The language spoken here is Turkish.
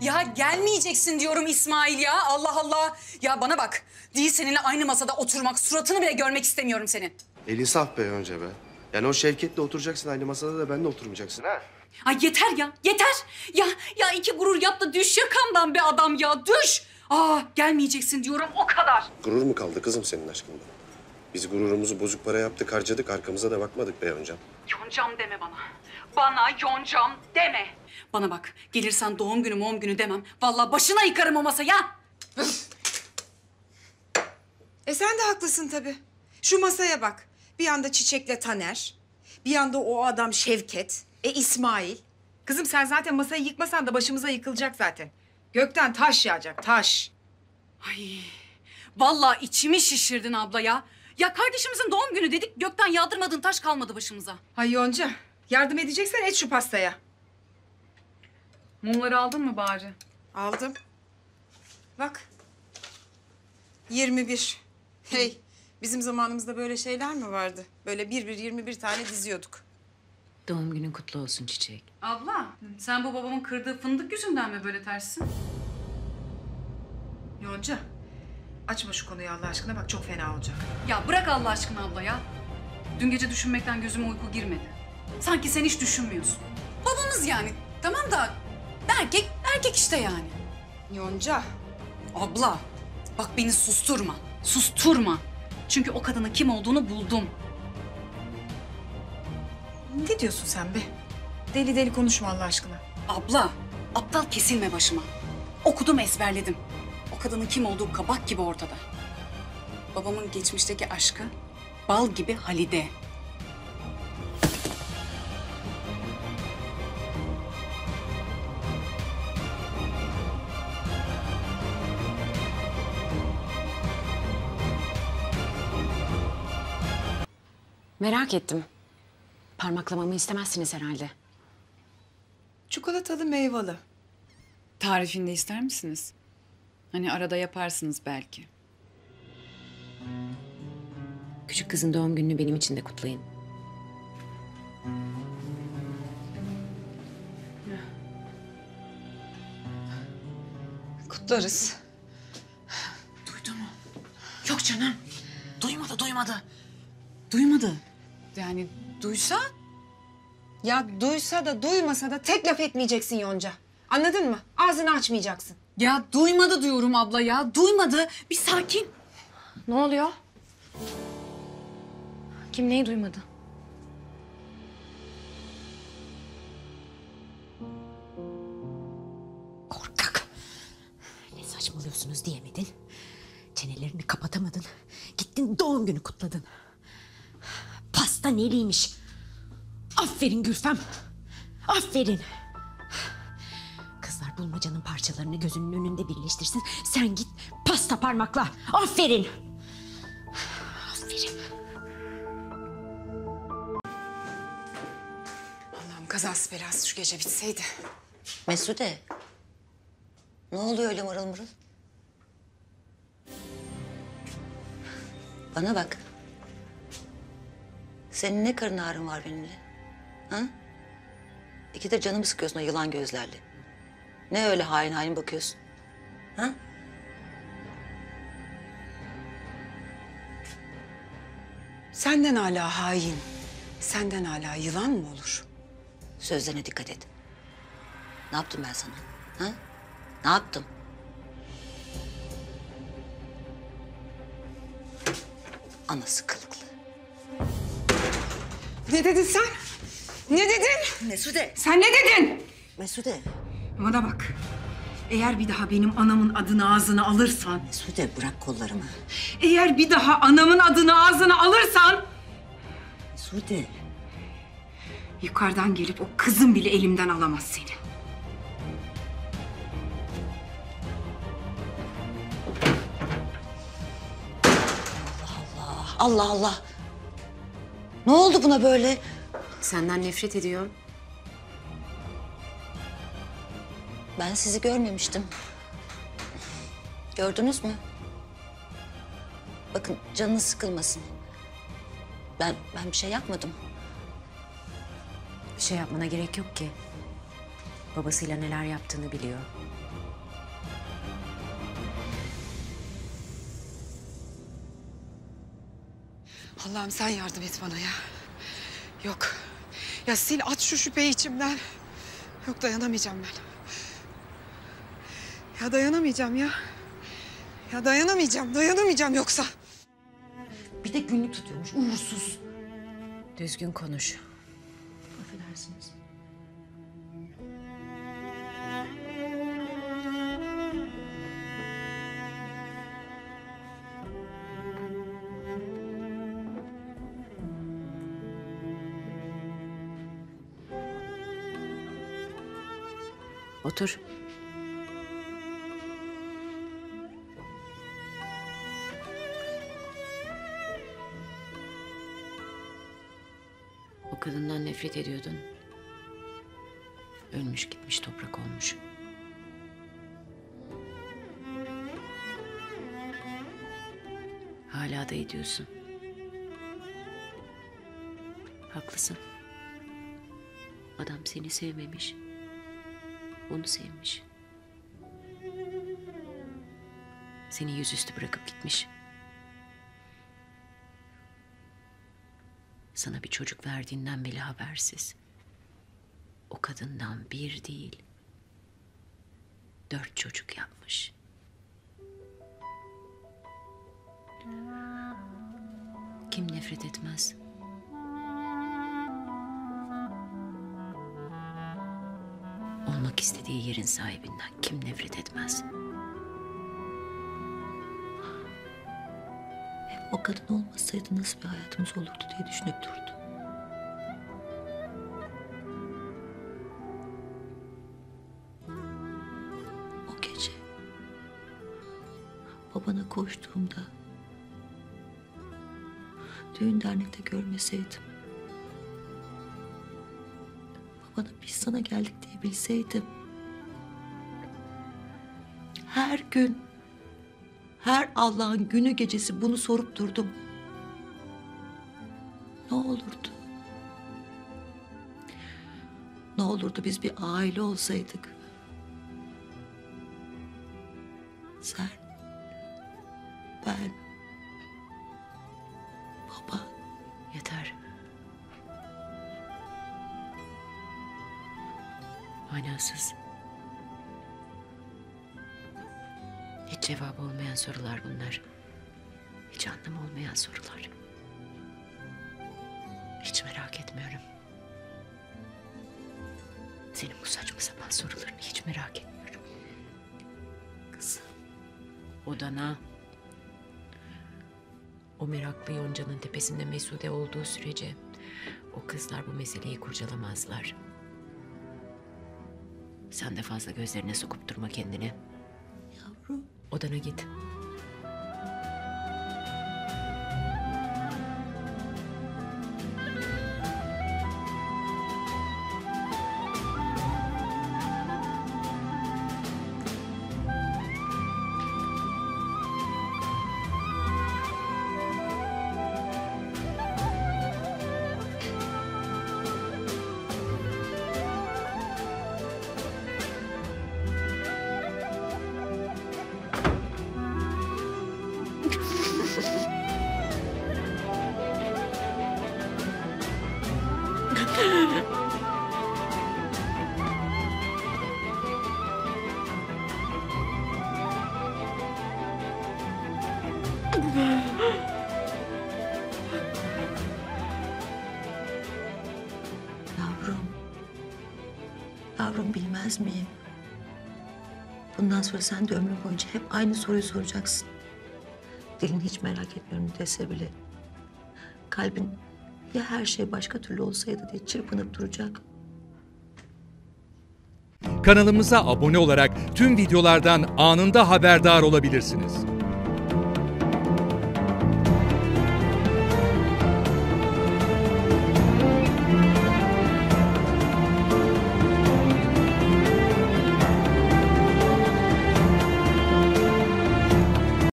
Ya gelmeyeceksin diyorum İsmail ya. Allah Allah. Ya bana bak. Değil seninle aynı masada oturmak, suratını bile görmek istemiyorum senin. El insaf be önce be. Yani o Şevket'le oturacaksın aynı masada da benimle oturmayacaksın ha. Ay yeter ya, yeter. Ya ya iki gurur yap da düş yakamdan be adam ya, düş. Aa gelmeyeceksin diyorum o kadar. Gurur mu kaldı kızım senin aşkında? Biz gururumuzu bozuk para yaptık, harcadık, arkamıza da bakmadık be Yoncam. Yoncam deme bana. Bana yoncam deme. Bana bak, gelirsen doğum günü doğum günü demem. Vallahi başına yıkarım o masaya. E sen de haklısın tabii. Şu masaya bak. Bir yanda Çiçek'le Taner. Bir yanda o adam Şevket. E İsmail. Kızım sen zaten masayı yıkmasan da başımıza yıkılacak zaten. Gökten taş yağacak, taş. Ay, vallahi içimi şişirdin abla ya. Ya kardeşimizin doğum günü dedik, gökten yağdırmadığın taş kalmadı başımıza. Hay Yonca, yardım edeceksen et şu pastaya. Mumları aldın mı bari? Aldım. Bak. 21. Hey, bizim zamanımızda böyle şeyler mi vardı? Böyle bir bir 21 tane diziyorduk. Doğum günün kutlu olsun Çiçek. Abla, sen bu babamın kırdığı fındık yüzünden mi böyle tersin? Yonca, açma şu konuyu Allah aşkına bak çok fena olacak. Ya bırak Allah aşkına abla ya. Dün gece düşünmekten gözüme uyku girmedi. Sanki sen hiç düşünmüyorsun. Babamız yani. Tamam da erkek, erkek işte yani. Yonca, Abla, bak beni susturma. Susturma. Çünkü o kadının kim olduğunu buldum. ne diyorsun sen be? Deli deli konuşma Allah aşkına. Abla, aptal kesilme başıma. Okudum ezberledim. Kadının kim olduğu kabak gibi ortada. Babamın geçmişteki aşkı bal gibi Halide. Merak ettim. Parmaklamamı istemezsiniz herhalde. Çikolatalı meyveli. Tarifini de ister misiniz? Hani arada yaparsınız belki. Küçük kızın doğum gününü benim için de kutlayın. Kutlarız. Duydu mu? Yok canım. Duymadı, duymadı. Duymadı. Yani duysa Ya duysa da duymasa da tek laf etmeyeceksin Yonca. Anladın mı? Ağzını açmayacaksın. Ya duymadı diyorum abla ya. Duymadı. Bir sakin. Ne oluyor? Kim neyi duymadı? Korkak. Ne saçmalıyorsunuz diyemedin. Çenelerini kapatamadın. Gittin doğum günü kutladın. Pasta neliymiş? Aferin Gülfem. Aferin. Kızlar bulmacanın parçalarını gözünün önünde birleştirsin. Sen git pasta parmakla. Aferin. Aferin. Allah'ım kazası belası şu gece bitseydi. Mesude. Ne oluyor öyle mırıl mırıl? Bana bak. Senin ne karın ağrın var benimle? Ha? İki de canımı sıkıyorsun o yılan gözlerle. Ne öyle hain hain bakıyorsun? Ha? Senden hala hain, senden hala yılan mı olur? Sözlerine dikkat et. Ne yaptım ben sana? Ha? Ne yaptım? Anası kılıklı. Ne dedin sen? Ne dedin? Mesude. Sen ne dedin? Mesude. Bana bak. Eğer bir daha benim anamın adını ağzına alırsan, Mesude bırak kollarımı. eğer bir daha anamın adını ağzına alırsan... Mesude. Yukarıdan gelip o kızım bile elimden alamaz seni. Allah Allah. Ne oldu buna böyle? Senden nefret ediyor. Ben sizi görmemiştim. Gördünüz mü? Bakın canınız sıkılmasın. Ben ben bir şey yapmadım. Bir şey yapmana gerek yok ki. Babasıyla neler yaptığını biliyor. Allah'ım sen yardım et bana ya. Yok. Ya sil at şu şüpheyi içimden. Yok dayanamayacağım ben. Ya dayanamayacağım ya. Ya dayanamayacağım, dayanamayacağım yoksa. Bir de günlük tutuyormuş uğursuz. Düzgün konuş. Affedersiniz. Otur. O kadından nefret ediyordun. Ölmüş gitmiş toprak olmuş. Hala da ediyorsun. Haklısın. Adam seni sevmemiş. Onu sevmiş. Seni yüzüstü bırakıp gitmiş. Sana bir çocuk verdiğinden bile habersiz. O kadından bir değil, dört çocuk yapmış. Kim nefret etmez? Olmak istediği yerin sahibinden kim nefret etmez? O kadın olmasaydı nasıl bir hayatımız olurdu diye düşünüp durdu. O gece babana koştuğumda düğün dernekte görmeseydim babana biz sana geldik diye bilseydim her gün her Allah'ın günü gecesi bunu sorup durdum. Ne olurdu? Ne olurdu biz bir aile olsaydık? Sen, ben, baba. Yeter. Manasız. Cevabı olmayan sorular bunlar. Hiç anlamı olmayan sorular. Hiç merak etmiyorum. Senin bu saçma sapan sorularını hiç merak etmiyorum. Kızım. Odana. O meraklı yoncanın tepesinde Mesude olduğu sürece o kızlar bu meseleyi kurcalamazlar. Sen de fazla gözlerine sokup durma kendini. Odana git. Yavrum. Yavrum bilmez miyim? Bundan sonra sen de ömrün boyunca hep aynı soruyu soracaksın. Dilin hiç merak etmiyorum dese bile. Kalbin ya her şey başka türlü olsaydı diye çırpınıp duracak. Kanalımıza abone olarak tüm videolardan anında haberdar olabilirsiniz.